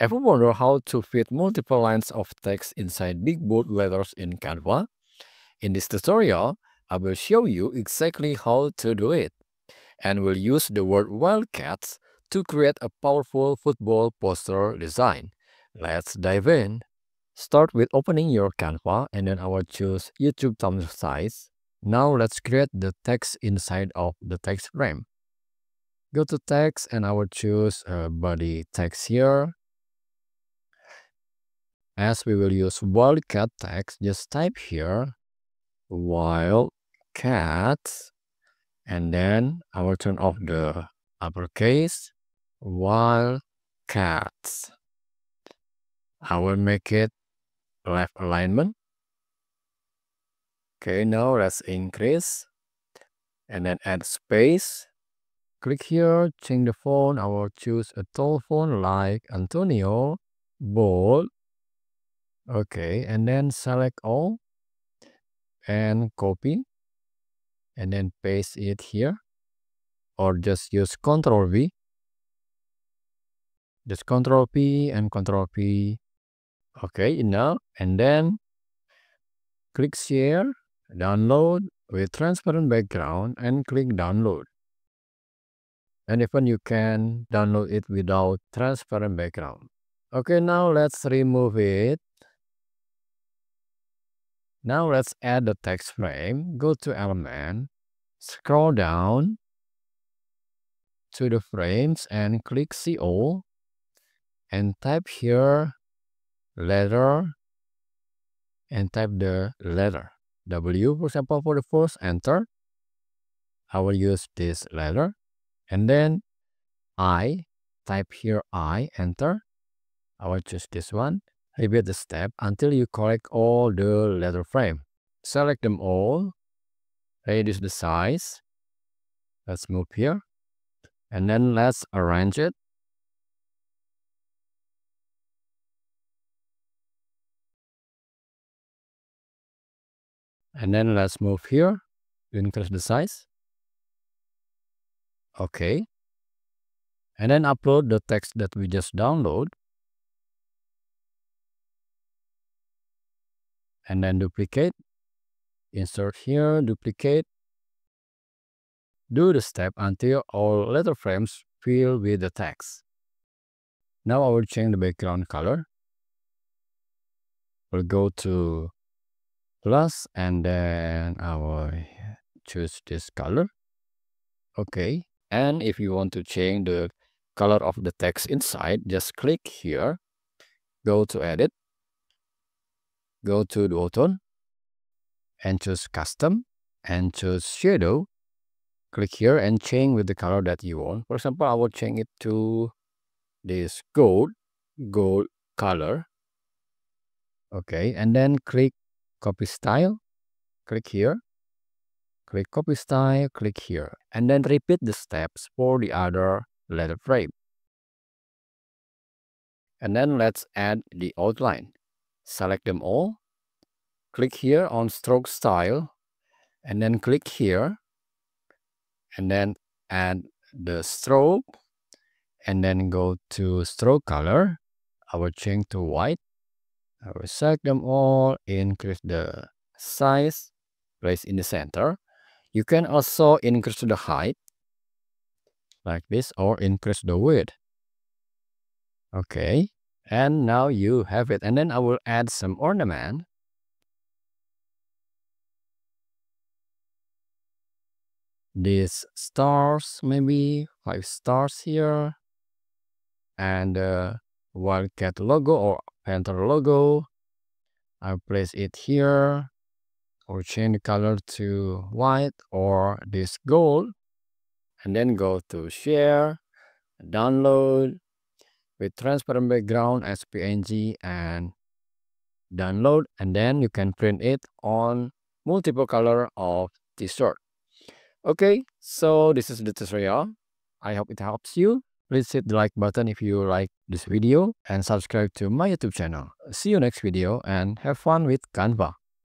Ever wonder how to fit multiple lines of text inside big bold letters in Canva? In this tutorial, I will show you exactly how to do it. And we'll use the word Wildcats to create a powerful football poster design. Let's dive in. Start with opening your Canva and then I will choose YouTube thumbnail size. Now let's create the text inside of the text frame. Go to text and I will choose a body text here as we will use wildcat text, just type here wildcat and then I will turn off the uppercase wildcats. I will make it left alignment. Okay, now let's increase and then add space. Click here, change the font. I will choose a tall font like Antonio, bold, Okay, and then select all and copy and then paste it here or just use Ctrl V. Just Ctrl P and Ctrl P. Okay, enough. And then click share, download with transparent background and click download. And even you can download it without transparent background. Okay, now let's remove it now let's add the text frame. Go to element, scroll down to the frames and click all and type here letter and type the letter. W for example for the first enter. I will use this letter. And then I type here I enter. I will choose this one Repeat the step until you collect all the letter frame. Select them all. Reduce the size. Let's move here. And then let's arrange it. And then let's move here to increase the size. Okay. And then upload the text that we just download. And then duplicate. Insert here duplicate. Do the step until all letter frames fill with the text. Now I will change the background color. We'll go to plus and then I will choose this color. Okay and if you want to change the color of the text inside just click here. Go to edit go to the button and choose custom and choose shadow. Click here and change with the color that you want. For example i will change it to this gold gold color. Okay and then click copy style. Click here. Click copy style click here. And then repeat the steps for the other letter frame. And then let's add the outline select them all, click here on stroke style, and then click here, and then add the stroke, and then go to stroke color. I will change to white. I will select them all, increase the size, place in the center. You can also increase the height like this or increase the width. Okay. And now you have it. And then I will add some ornament. These stars, maybe five stars here. And the Wildcat logo or Panther logo. I'll place it here or change the color to white or this gold and then go to share download with transparent background as PNG and download and then you can print it on multiple color of t-shirt. Okay, so this is the tutorial. I hope it helps you. Please hit the like button if you like this video and subscribe to my YouTube channel. See you next video and have fun with Canva.